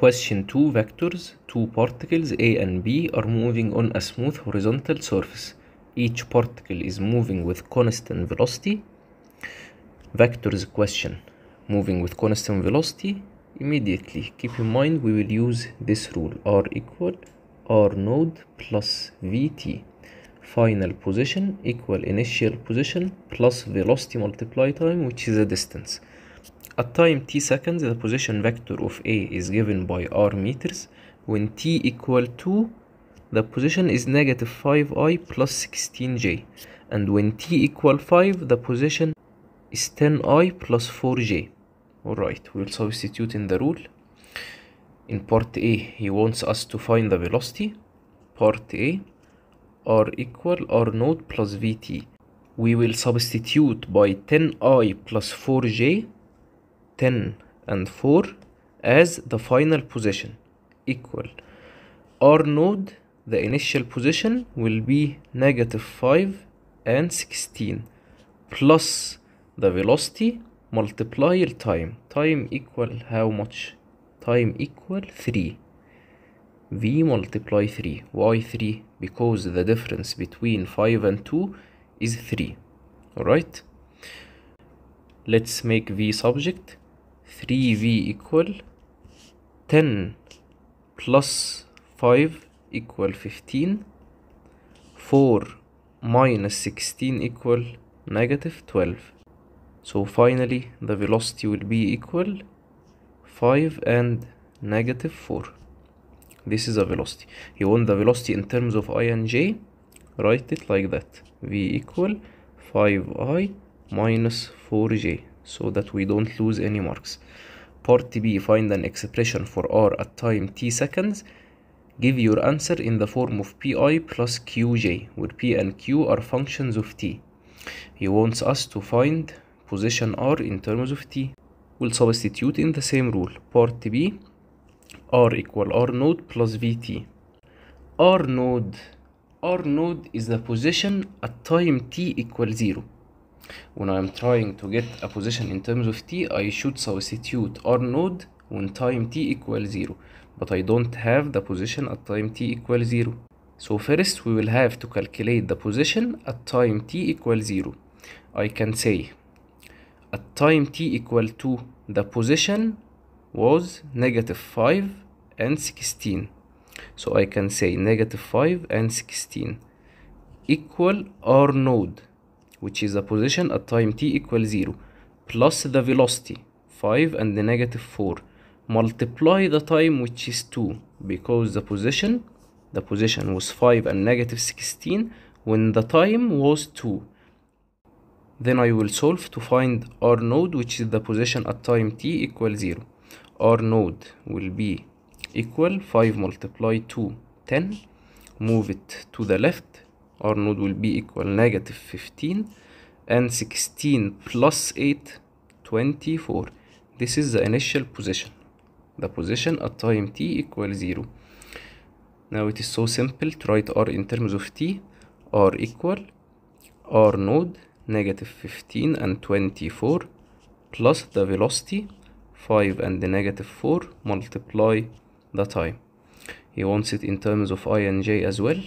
Question 2 vectors, two particles A and B are moving on a smooth horizontal surface. Each particle is moving with constant velocity. Vectors question moving with constant velocity. Immediately keep in mind we will use this rule R equal R naught plus VT. Final position equal initial position plus velocity multiply time which is a distance. At time t seconds, the position vector of A is given by r meters. When t equal 2, the position is negative 5i plus 16j. And when t equal 5, the position is 10i plus 4j. Alright, we'll substitute in the rule. In part A, he wants us to find the velocity. Part A, r equal r naught plus vt. We will substitute by 10i plus 4j 10 and 4 as the final position equal. R naught the initial position will be negative 5 and 16 plus the velocity multiply time. Time equal how much? Time equal 3 v multiply 3 why 3 because the difference between 5 and 2 is 3 alright? Let's make v subject 3v equal 10 plus 5 equal 15 4 minus 16 equal negative 12 so finally the velocity will be equal 5 and negative 4 this is a velocity. You want the velocity in terms of i and j? Write it like that. V equal 5i minus 4j so that we don't lose any marks. Part B, find an expression for r at time t seconds. Give your answer in the form of pi plus qj, where p and q are functions of t. He wants us to find position r in terms of t. We'll substitute in the same rule. Part B, r equal r naught plus vt. r naught, r naught is the position at time t equal 0 when I'm trying to get a position in terms of t I should substitute r naught when time t equals 0 but I don't have the position at time t equals 0 so first we will have to calculate the position at time t equals 0 I can say at time t equal 2 the position was negative 5 and 16 so I can say negative 5 and 16 equal r naught which is the position at time t equals 0 plus the velocity 5 and the negative 4 multiply the time which is 2 because the position the position was 5 and negative 16 when the time was 2 then I will solve to find r naught which is the position at time t equals 0 r naught will be equal 5 multiply 2 10 move it to the left r naught will be equal negative 15 and 16 plus 8 24 this is the initial position. The position at time t equals 0 now it is so simple to write r in terms of t. R equal r naught negative 15 and 24 plus the velocity 5 and the negative 4 multiply the time. He wants it in terms of i and j as well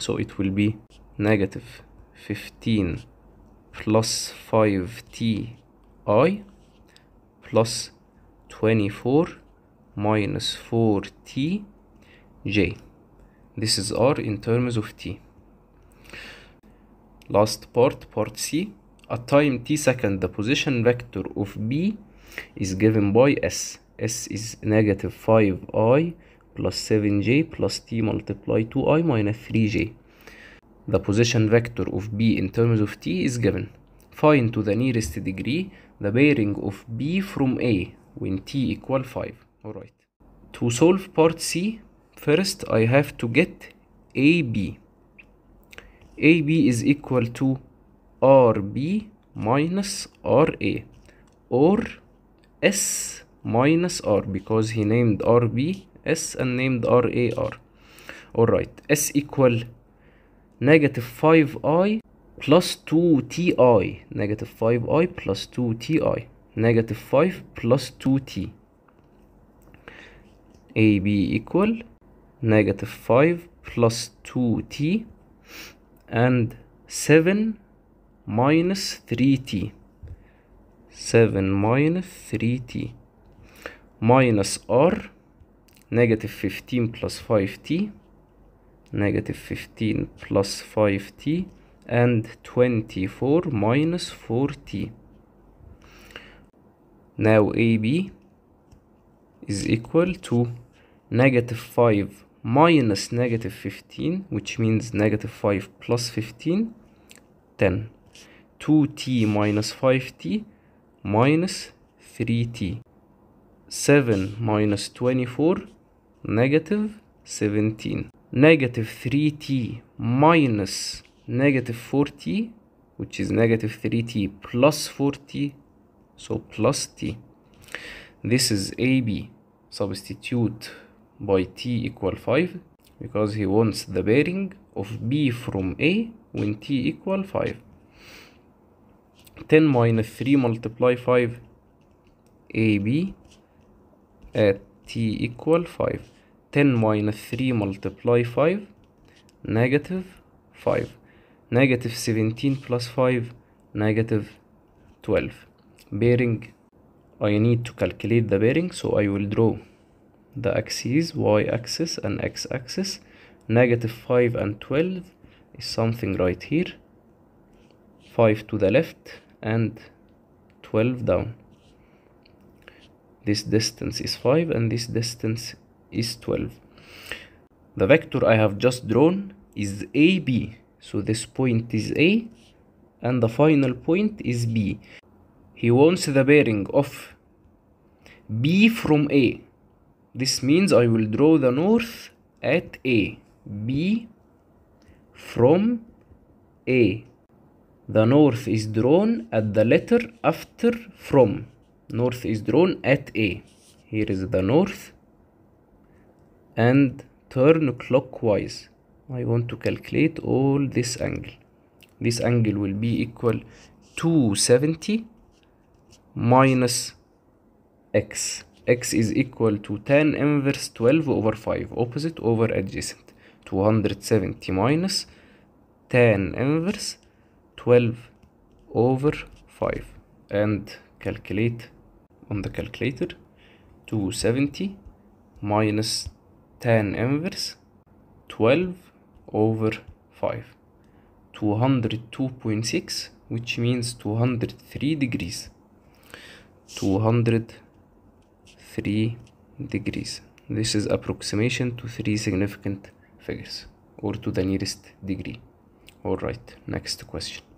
so it will be negative 15 plus 5ti plus 24 minus 4tj this is r in terms of t. Last part part c. At time t second the position vector of b is given by s. S is negative 5i plus 7j plus t multiply 2i minus 3j. The position vector of b in terms of t is given. Find to the nearest degree the bearing of b from a when t equal 5. Alright. To solve part c, first I have to get ab. ab is equal to rb minus ra or s minus r because he named rb s and named rar alright s equal negative 5i plus 2ti negative 5i plus 2ti negative 5 plus 2t AB equal negative 5 plus 2t and 7 minus 3t 7 minus 3t minus r negative 15 plus 5t negative 15 plus 5t and 24 minus 4t now AB is equal to negative 5 minus negative 15 which means negative 5 plus 15 10 2t minus 5t minus 3t 7 minus 24 negative 17 negative 3t minus negative 4t which is negative 3t plus 4t so plus t. This is AB substitute by t equal 5 because he wants the bearing of B from A when t equal 5 10 minus 3 multiply 5 AB at t equal 5 10 minus 3 multiply 5 negative 5 negative 17 plus 5 negative 12 bearing. I need to calculate the bearing so I will draw the axes y axis and x axis. Negative 5 and 12 is something right here. 5 to the left and 12 down this distance is 5 and this distance is 12 the vector I have just drawn is AB so this point is A and the final point is B. He wants the bearing of B from A. This means I will draw the north at A B from A. The north is drawn at the letter after from north is drawn at A. Here is the north. And turn clockwise. I want to calculate all this angle. This angle will be equal 270 minus x. X is equal to tan inverse 12 over 5 opposite over adjacent. 270 minus tan inverse 12 over 5 and calculate on the calculator. 270 minus tan inverse 12 over 5 202.6 which means 203 degrees. 203 degrees. This is approximation to three significant figures or to the nearest degree. All right next question